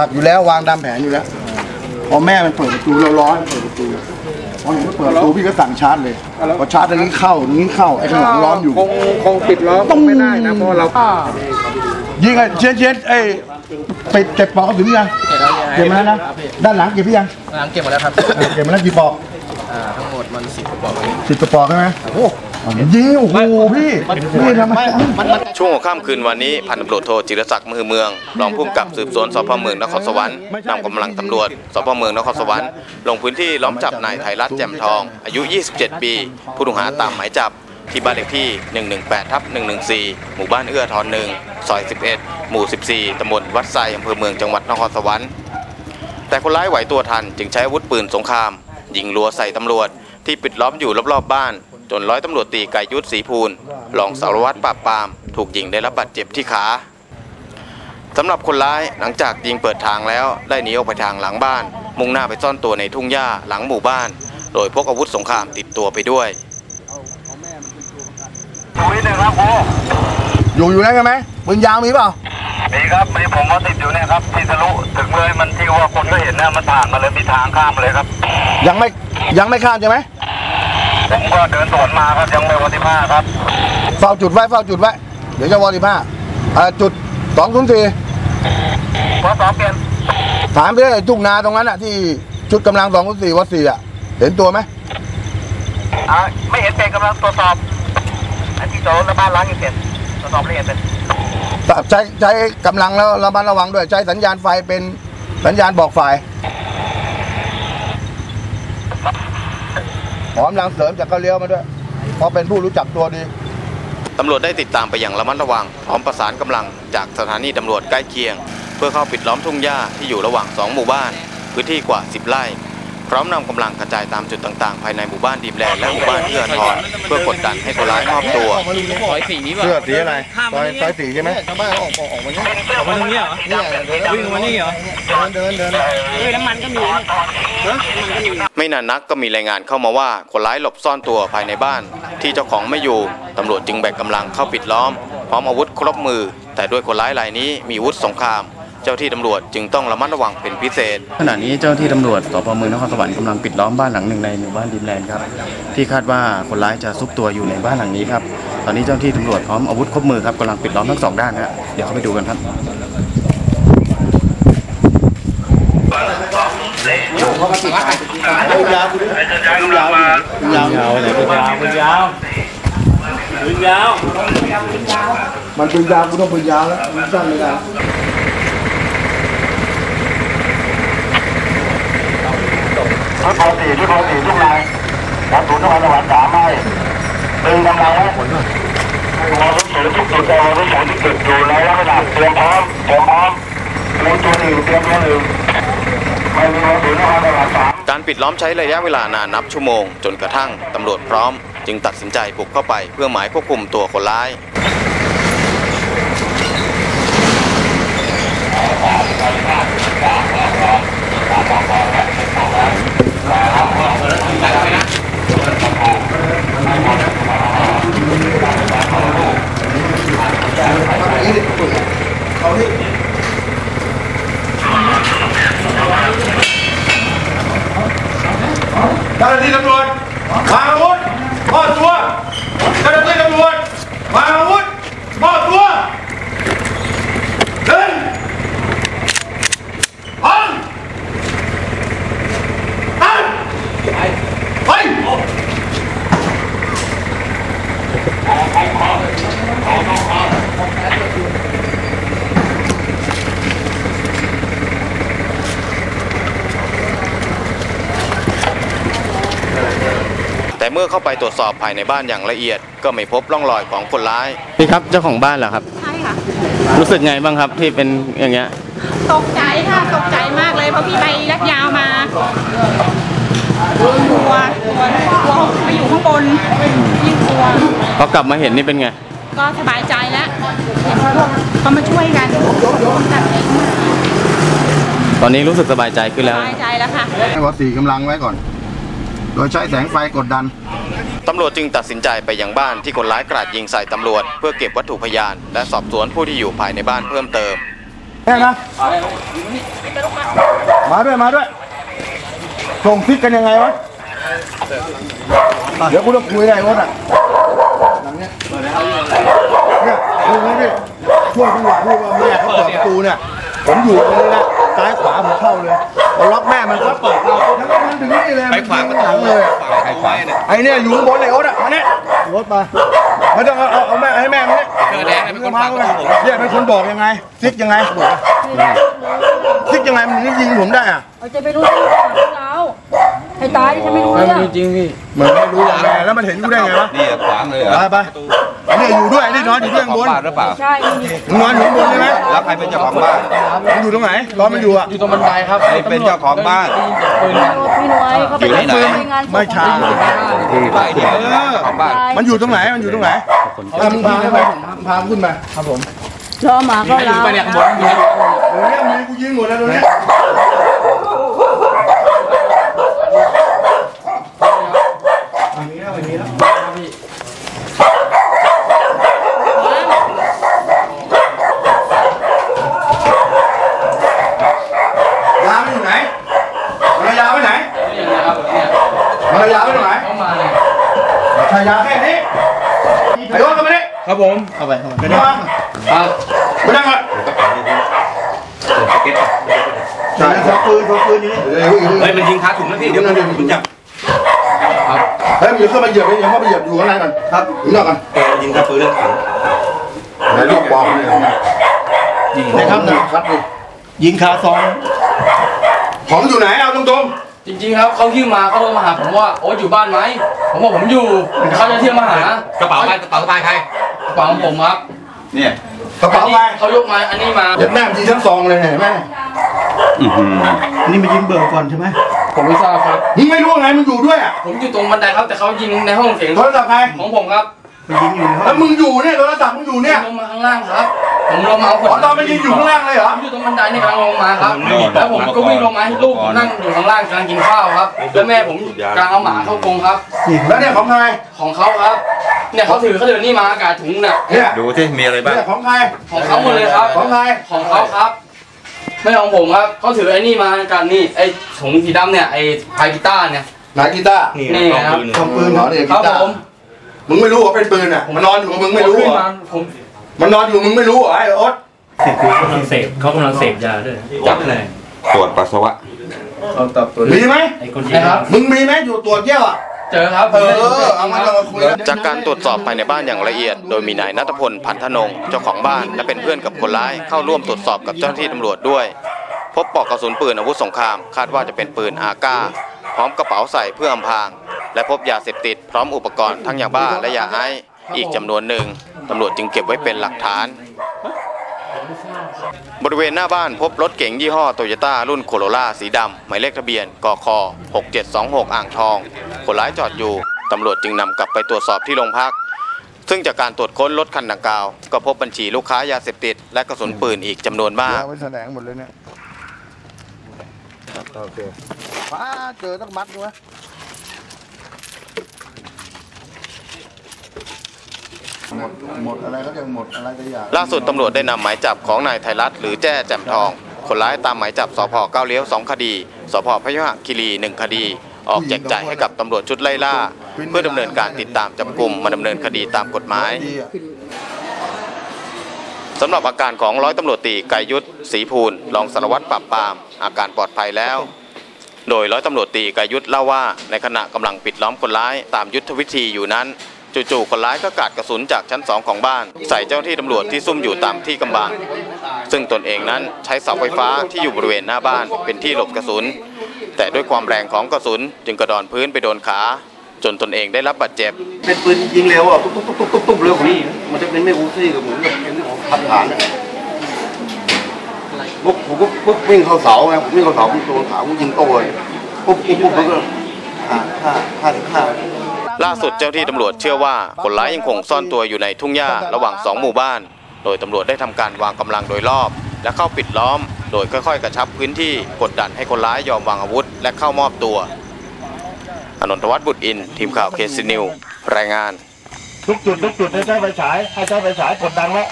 ดักอยู่แล้ววางตามแผนอยู่แล้ว พอแม่มันเปิดประตูเราร้อนเปิดประตูพอเห็นว่าเปิดประตูพี่ก็สั่งชาร์จเลยพอชาร์จตรงนี้เข้าตรงนี้เข้าไอ้ข้างหลังล้อมอยู่คงคงปิดล้อมคงไม่ได้นะเพราะเรายิงไอ้เชียนเชียนไอ้ไปเก็บปลอกกระสุนหรือยังเก็บมาแล้วนะด้านหลังเก็บหรือยังหลังเก็บหมดแล้วครับเก็บมาแล้วกี่ปลอกอ่าทั้งหมดมันสิบกระบอกวันนี้สิบกระปลอกใช่ไหมโอ้ ยิงโอ้โหพี่พี่ทำไมช่วงหัวค่ำคืนวันนี้พันตำรวจโทจิรศักดิ์มือเมืองรองผู้กำกับสืบสวนสพเมืองนครสวรรค์นำกำลังตำรวจสพเมืองนครสวรรค์ลงพื้นที่ล้อมจับนายไทยรัฐแจ่มทอง อายุ 27 ปี ผู้ต้องหาตามหมายจับที่บ้านเลขที่ 118ทับ114 หมู่บ้านเอื้อทอนหนึ่งซอย 11 หมู่ 14 ตำบลวัดไซอำเภอเมืองจังหวัดนครสวรรค์ แต่คนร้ายไหวตัวทันจึงใช้อาวุธปืนสงครามยิงรัวใส่ตำรวจที่ปิดล้อมอยู่รอบๆบ้าน จนร้อยตำรวจตีไก่ยุทธศรีภูลรองสารวัตรปราบปราม ถูกยิงได้รับบาดเจ็บที่ขาสำหรับคนร้ายหลังจากยิงเปิดทางแล้วได้หนีออกไปทางหลังบ้าน มุ่งหน้าไปซ่อนตัวในทุ่งหญ้าหลังหมู่บ้าน โดยพกอาวุธสงครามติดตัวไปด้วยคุยหนึ่งครับครูอยู่อยู่นั่นกันไหมปืนยาวมีเปล่ามีครับมีผมมาติดอยู่เนี่ยครับที่ทะลุถึงเลยมันที่ว่าคนก็เห็นนะมันผ่านมาเลยมีทางข้ามมาเลยครับ ยังไม่ยังไม่ข้ามใช่ไหม ผมก็เดินสวนมาครับยังไม่วันที่ห้าครับเฝ้าจุดไว้เฝ้าจุดไว้ เดี๋ยวจะวอดีผ้าอ่าจุดสองศูนย์สี่พอสอบเปลี่ยนถามพี่ทุ่งนาตรงนั้นอะที่ชุดกำลังสองศูนย์สี่วัดสี่อะ เห็นตัวไหมอ่าไม่เห็นเป็นกำลังตรวจสอบไอ้ที่จอดรถในบ้านล้างอยู่เสร็จตรวจสอบละเอียดเป็นใช้ใช้กำลังแล้วระมัดระวังด้วยใช้สัญญาณไฟเป็นสัญญาณบอกฝ่าย หอมลังเสริมจากก็เลี้ยวมาด้วยเพราะเป็นผู้รู้จักตัวดีตำรวจได้ติดตามไปอย่างระมัดระวังพร้อมประสานกำลังจากสถานีตำรวจใกล้เคียง เพื่อเข้าปิดล้อมทุ่งหญ้าที่อยู่ระหว่างสองหมู่บ้าน พื้นที่กว่า 10 ไร่ พร้อมนำกำลังกระจายตามจุดต่างๆ ภายในหมู่บ้านดีมแลนด์และหมู่บ้านเอื้อทอนเพื่อกดดันให้คนร้ายมอบตัวซอยสี่นี้ป่ะเสื้อสีอะไรซอยซอยสีใช่ไหมชาวบ้านออกออกมาเนี่ยออกมาตรงนี้เหรอวิ่งมานี่เหรอเดินเดินไม่นานนักก็มีรายงานเข้ามาว่าคนร้ายหลบซ่อนตัวภายในบ้าน ที่เจ้าของไม่อยู่ตำรวจจึงแบ่งกำลังเข้าปิดล้อม พร้อมอาวุธครบมือ แต่ด้วยคนร้ายรายนี้มีอาวุธสงคราม เจ้าที่ตำรวจจึงต้องระมัดระวังเป็นพิเศษ ขณะนี้เจ้าหน้าที่ตำรวจสพเมืองนครสวรรค์กำลังปิดล้อมบ้านหลังหนึ่งในหมู่บ้านดิมแลนด์ครับที่คาดว่าคนร้ายจะซุกตัวอยู่ในบ้านหลังนี้ครับตอนนี้เจ้าหน้าที่ตำรวจพร้อมอาวุธครบมือครับกำลังปิดล้อมทั้งสองด้านฮะเดี๋ยวเข้าไปดูกันครับยาวๆยาวๆยาวๆยาวไหนเป็นยาวเป็นยาวเป็นยาว มันปืนยาวกูต้องปืนยาวแล้วมันสั้นไม่ได้ ชุดพอสี่ชุดพอสี่ทุกนายรับศูนย์นครสวรรค์สามให้ดึงกำลังไว้วอลศูนย์ทุกจุดวอลศูนย์ทุกจุดอยู่ในระดับเตรียมพร้อมเตรียมพร้อมมีตัวหนึ่งเตรียมตัวหนึ่งไม่มีวอลศูนนครสวรรค์สามการปิดล้อมใช้ระยะเวลานานนับชั่วโมง จนกระทั่งตำรวจพร้อม จึงตัดสินใจบุกเข้าไปเพื่อหมายควบคุมตัวคนร้าย เจ้าหน้าที่ตำรวจวางอาวุธมอบตัวเจ้าหน้าที่ตำรวจวางอาวุธมอบตัวเดินพังตั้งไป แต่เมื่อเข้าไปตรวจสอบภายในบ้านอย่างละเอียด ก็ไม่พบร่องรอยของคนร้ายพี่ครับเจ้าของบ้านเหรอครับ ใช่ค่ะ รู้สึกไงบ้างครับที่เป็นอย่างเงี้ย ตกใจค่ะ ตกใจมากเลยเพราะพี่ไปรัดยาวมากลัวกลัวกลัวมาอยู่ข้างบนยิ่งกลัว พอกลับมาเห็นนี่เป็นไง ก็สบายใจแล้วเห็นว่าเขามาช่วยกันจัดเองตอนนี้รู้สึกสบายใจขึ้นสแล้ว บายใจแล้วค่ะ ให้วอสี่กำลังไว้ก่อน โดยใช้แสงไฟกดดันตำรวจจึงตัดสินใจไปยังบ้านที่คนร้ายกราดยิงใส่ตำรวจ เพื่อเก็บวัตถุพยาน และสอบสวนผู้ที่อยู่ภายในบ้านเพิ่มเติมแม่นะมาด้วยมาด้วยส่งซิกกันยังไงวะเดี๋ยวกูต้องคุยอะไรวะน่ะหลังเนี้ยเนี่ยดูนี่ดิช่วงจังหวะที่ว่าแม่เขาเปิดประตูเนี่ย ผมอยู่ตรงนี้นะซ้ายขวาผมเข้าเลยพอล็อกแม่มันก็เปิดเราทั้งนั้นถึงนี่เลยไปขวางประตูเลยอะใครขวาเนี่ยไอ้เนี่ยอยู่ข้างบนเลยโอ๊ตอะมาเนี่ยโอ๊ตมาไม่ต้องเอาเอาเอาแม่ให้แม่มาเนี่ยเสื้อแดงเนี่ยเป็นคนขวางประตูผมเนี่ยเป็นคนบอกยังไงซิกยังไงซิกยังไงมันถึงยิงผมได้อะเราจะไปรู้เรื่องของเราให้ตายดิฉันไม่รู้เรื่องเหมือนไม่รู้แม่แล้วมันเห็นกูได้ไงวะนี่ขวางเลยเหรอไปไป อันนี้อยู่ด้วยอันนี้นอนอยู่ด้วยข้างบนบ้านหรือเปล่า ใช่ไม่มีมึงนอนอยู่ข้างบนใช่ไหมแล้วใครเป็นเจ้าของบ้าน มึงอยู่ตรงไหนรอมันอยู่อะ อยู่ตรงบันไดครับใครเป็นเจ้าของบ้าน พี่หน่วยเขาไปอยู่ที่ไหนรายงานศพไม่ช้าบ้านเดียวเจ้าของบ้าน มันอยู่ตรงไหนมันอยู่ตรงไหนพามึงพาไปพาขึ้นมาครับผมรอหมาก็เราเดี๋ยวนี้มีกูยิงหมดแล้วตรงนี้ยามันอยู่ไหนภรรยาไปไหนภรรยาไปไหนภรรยาแค่นี้ไอ้โอ๊ตเข้ามาดิ ครับผมเข้าไปเข้าไปเข้ามาไปนั่งก่อนใช่ขอปืนขอปืนอยู่นี่เฮ้ยเฮ้ยมันยิงคาถุงนะพี่เดี๋ยวมันรู้จักเฮ้ยมึงเข้ามาเหยียบเลยอย่าเข้ามาเหยียบอยู่ข้างในก่อนครับอยู่นอกก่อนแกยิงคาปืนเรื่องถังไหนลูกบอกเลยนะครับนะครับดิยิงคาซองของอยู่ไหนเอาตรงจริงๆ ครับเขาหิ้วมาเขาโทรมาหาผมว่าโอ๊ตอยู่บ้านไหมผมบอกผมอยู่เขาจะเที่ยวมาหากระเป๋าใครกระเป๋าสะพายใคร กระเป๋าของผมครับเนี่ยๆกระเป๋าไปเขายกมาอันนี้มาเดี๋ยวแม่มันยิงทั้งซองเลยเห็นไหมนี่มายิงเบิร์ก่อนใช่ไหมผมไม่ทราบครับมึงไม่รู้ไงมึงอยู่ด้วยอะผมอยู่ตรงบันไดครับแต่เขายิงในห้องเสียงโทรศัพท์ใครของผมครับแล้วมึงอยู่เนี่ยโทรศัพท์มึงอยู่เนี่ยลงมาข้างล่างครับ ผมลงมาเอาขขวอดตอนมันยิงอยู่ข้างล่างเลยเหรอผมอยู่ตรงบันไดนี่กำลังลงมาครับ แล้วผมก็วิ่งลงมาให้ลูกผมนั่งอยู่ข้างล่างกำลังกินข้าวครับ แล้วแม่ผมกำลังเอาหมาเข้ากรงครับ แล้วเนี่ยของใคร ของเขาครับ เนี่ยเขาถือเขาถือนี่มากาถุงน่ะ เนี่ยดูที่มีอะไรบ้างเนี่ยของใคร ของเขาหมดเลยครับ ของใคร ของเขาครับ ไม่ของผมครับ เขาถือไอ้นี่มากันนี่ ไอ้ถุงสีดำเนี่ย ไอ้ไพกีตาร์เนี่ยไหนกีตาร์นี่ครับทำปืนเหรอเนี่ยคกีรับตาร์ผมมึงไม่รู้ว่าเป็นปืนอะมันนอนอยู่กับมึงไม่รู้ขึ้นเหรมาอผม มันนอนอยู่มึงไม่รู้เหรอไอ้โอ๊ตกำลังเสพเขากำลังเสพยาด้วยจับตรวจปัสสาวะมีไหมไอ้คนที่นะครับ มึงมีไหมอยู่ตรวจเยี่ยวอะเจอครับเออเอามาเรามาคุยกันจากการตรวจสอบภายในบ้านอย่างละเอียด โดยมีนายนัทพลพันธนงเจ้าของบ้านและเป็นเพื่อนกับคนร้ายเข้าร่วมตรวจสอบกับเจ้าหน้าที่ตำรวจด้วย พบปลอกกระสุนปืนอาวุธสงคราม คาดว่าจะเป็นปืนอาก้า พร้อมกระเป๋าใส่เพื่ออำพราง และพบยาเสพติด พร้อมอุปกรณ์ทั้งยาบ้าและยาไอซ์อีกจำนวนหนึ่ง ตำรวจจึงเก็บไว้เป็นหลักฐาน บริเวณหน้าบ้านพบรถเก๋งยี่ห้อโตโยต้ารุ่นโคโรล่าสีดำหมายเลขทะเบียนกค6726 อ่างทอง คนร้ายจอดอยู่ ตำรวจจึงนำกลับไปตรวจสอบที่โรงพัก ซึ่งจากการตรวจค้นรถคันดังกล่าว ก็พบบัญชีลูกค้ายาเสพติด และกระสุนปืนอีกจำนวนมากเอาไว้แสดงหมดเลยเนี่ยโอเคป้าเจอต้องมัดด้วย หมดหมดอะไรก็จะหมดอะไรจะอย่างล่าสุดตำรวจได้นำหมายจับของนายไทยรัฐหรือแจ้แจ่มทอง คนร้ายตามหมายจับสพเก้าเลี้ยว2คดีสพพยุหคีรี1คดี ออกแจกจ่ายให้กับตำรวจชุดไล่ล่า เพื่อดำเนินการติดตามจับกลุ่มมาดำเนินคดีตามกฎหมายสำหรับอาการของร้อยตำรวจตรีไกยุทธศรีภูลรองสารวัตรปราบปราม อาการปลอดภัยแล้ว โดยร้อยตำรวจตรีไกยุทธเล่าว่า ในขณะกำลังปิดล้อมคนร้ายตามยุทธวิธีอยู่นั้น จู่ๆคนร้ายก็กาดกระสุนจากชั้นสองของบ้าน ใส่เจ้าหน้าที่ตำรวจที่ซุ่มอยู่ตามที่กำบัง ซึ่งตนเองนั้นใช้เสาไฟฟ้าที่อยู่บริเวณหน้าบ้านเป็นที่หลบกระสุน แต่ด้วยความแรงของกระสุนจึงกระดอนพื้นไปโดนขา จนตนเองได้รับบาดเจ็บ เป็นปืนยิงเร็วอะตุ๊บตุ๊บตุ๊บตุ๊บตุ๊บเร็วกว่านี้ มันจะเป็นไม่อูซี่กับผมกับเป็นเรื่องของพันฐานนะปุ๊บผมก็ปุ๊บวิ่งเข้าเสาไงผมวิ่งเข้าเสาผมโดนขาผมยิงโต้เลยปุ๊บปุ๊บปุ๊บมันก็ห้าห้าห้าห้า ล่าสุดเจ้าที่ตำรวจเชื่อว่าคนร้ายยังคงซ่อนตัวอยู่ในทุ่งหญ้าระหว่างสองหมู่บ้าน โดยตำรวจได้ทำการวางกำลังโดยรอบ และเข้าปิดล้อม โดยค่อยๆ กระชับพื้นที่กดดันให้คนร้ายยอมวางอาวุธ และเข้ามอบตัวอนนทวัฒน์บุตรอิน ทีมข่าวเคสนิวรายงาน ทุกจุดทุกจุดให้ใช้ไฟฉายให้ใช้ไฟฉายกดดันไว้